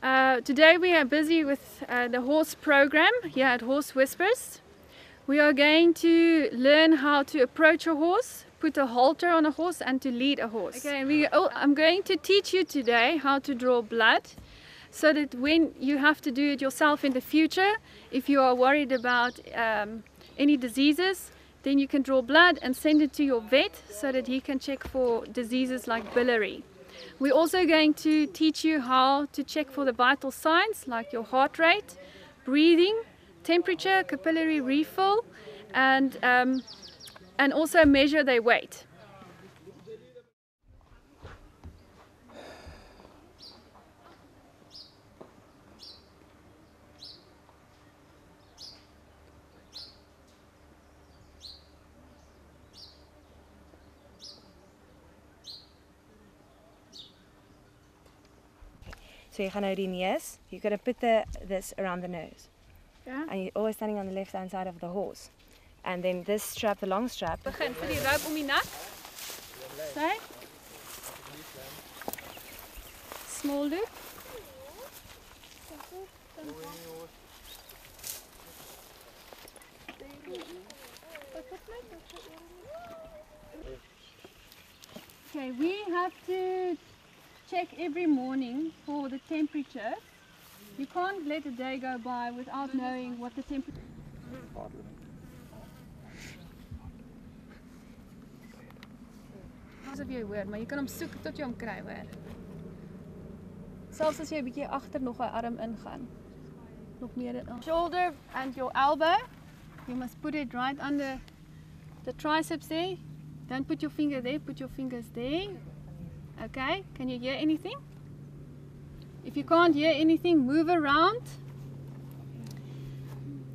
Uh, today we are busy with uh, the horse program here at Horse Whispers. We are going to learn how to approach a horse, put a halter on a horse and to lead a horse. Okay, we, oh, I'm going to teach you today how to draw blood so that when you have to do it yourself in the future, if you are worried about um, any diseases, then you can draw blood and send it to your vet so that he can check for diseases like biliary. We're also going to teach you how to check for the vital signs like your heart rate, breathing, temperature, capillary refill, and, um, and also measure their weight. So you're going to do neus. You're going to put the, this around the nose. Yeah. And you're always standing on the left hand side of the horse. And then this strap, the long strap. Begin vir die rope om die nek. Sy. Small loop. Okay, we have to check every morning for the temperature. You can't let a day go by without knowing what the temperature Asof jy hoor, maar jy kan hom soek tot jy hom kry, hoor. Selfs as jy 'n bietjie agter nog 'n arm ingaan. Nog meer in. Shoulder and your elbow. You must put it right under the triceps there. Don't put your finger there, put your fingers there. Okay, can you hear anything? If you can't hear anything, move around.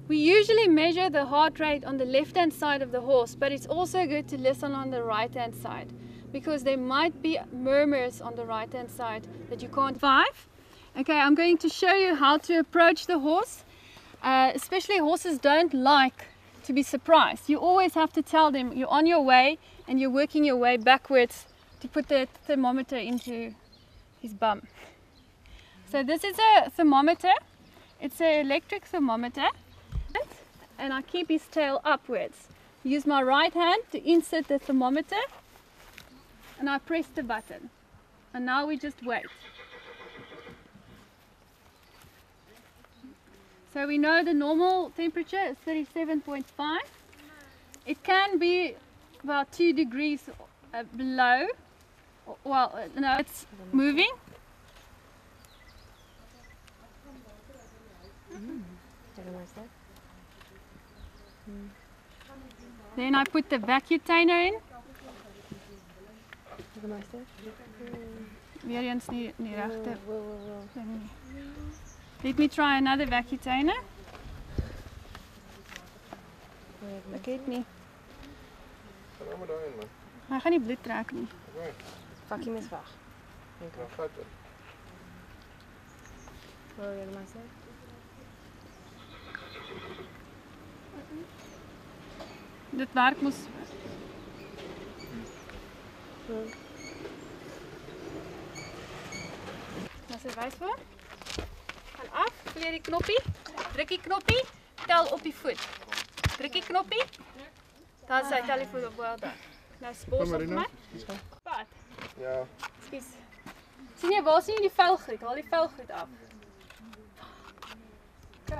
We usually measure the heart rate on the left hand side of the horse, but it's also good to listen on the right hand side because there might be murmurs on the right hand side that you can't. Five. Okay, I'm going to show you how to approach the horse. Uh, especially horses don't like to be surprised. You always have to tell them you're on your way and you're working your way backwards to put the thermometer into his bum. So this is a thermometer. It's an electric thermometer. And I keep his tail upwards. Use my right hand to insert the thermometer. And I press the button. And now we just wait. So we know the normal temperature is 37.5. It can be about 2 degrees uh, below. Well, uh, no, it's moving. Then I put the vacuum vacutainer in. Weer eens nie, nie regte ding. Let me try another vacutainer. Ek het nie. Gaan nou maar daarin man. Hy gaan nie bloed trek nie. Okay. Fucking misbach. Denke ich. What were you gonna say? Dit werk moest. Dat is er wijs voor? Gaan af, leer die knoppie. Druk die knoppie, tel op je voet. Druk die knoppie. Dan zijn telefoon op wel daar. Nou, op mij. Ja. Kies. Zie je, waar zien jullie vuilgoed? Haal die vuilgoed af. Ja.